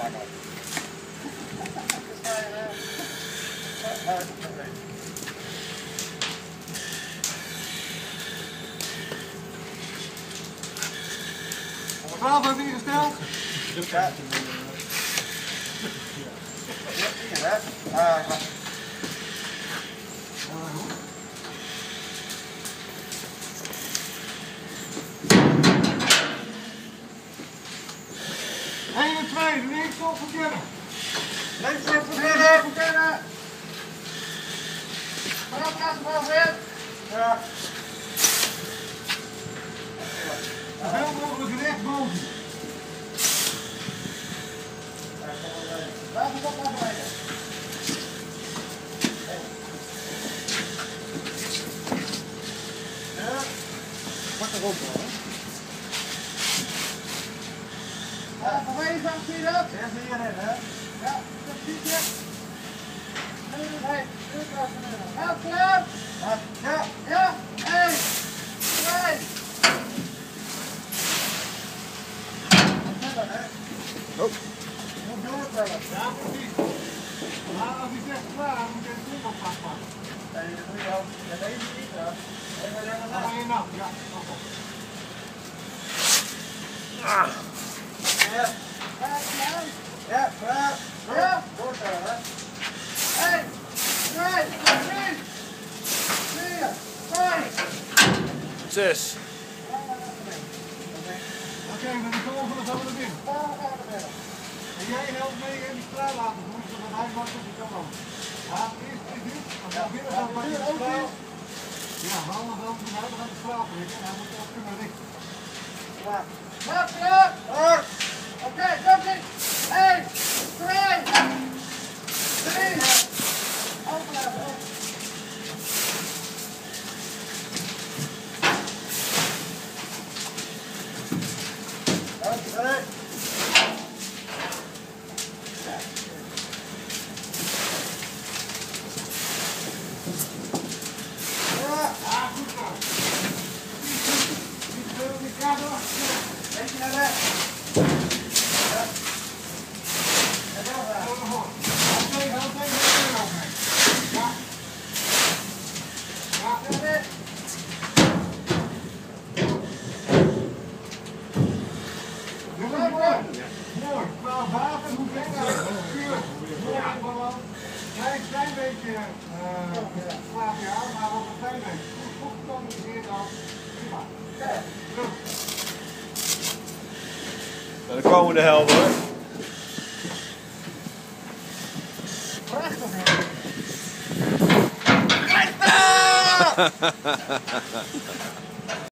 makkelijk. Twaalf heb je gesteld? Ja. Ja, hier, hè. Ah, ja. Eén en twee, links op verkennen. Links op verkennen. verkennen. Vanaf kast bovenin. Ja. Zoveel mogelijk recht boven. Laat het op beneden. Ja. Pak erop hoor. Ja, van mij dan zie je dat? Hè. Ja, dat zie je. Hem. Ja, klaar. Ja. Ja. Ja, één, twee. Hè. Je. Ja, precies. Maar als hij klaar, dan moet je de knoop pakken. Nee, dat je niet, hè. Dan naar- ja. op. Ja. Ja, Zes. Oké, dan de volgende gaan we er binnen. En jij helpt mee in die klaar laten doen, zodat hij makkelijk kan lopen. Ja, eerst is dit, als hij binnen gaat, pak je de klaar. Ja, anders dan moet gaan de slapen liggen en hij moet ook kunnen richten. Klaar. Ja, klaar. Klaar. Oké, komt ie. Eén, twee, drie. Open laten. Oké. Ja. Ja, goed zo. Niet veel, niet klaar door. Beetje naar rechts. Ja. En dan gaan. Zo naar voren. Help tegen, help tegen, help tegen ook mee. Ja. Ja, verder. Doe maar mooi. Mooi. Qua water moet ik Puur. Mooi Klein, klein beetje uh, slaap je aan, maar ook een klein beetje. Goed, goed gecommuniceerd dan. Prima. Terug. Dan komen de helden hoor. Prachtig hè.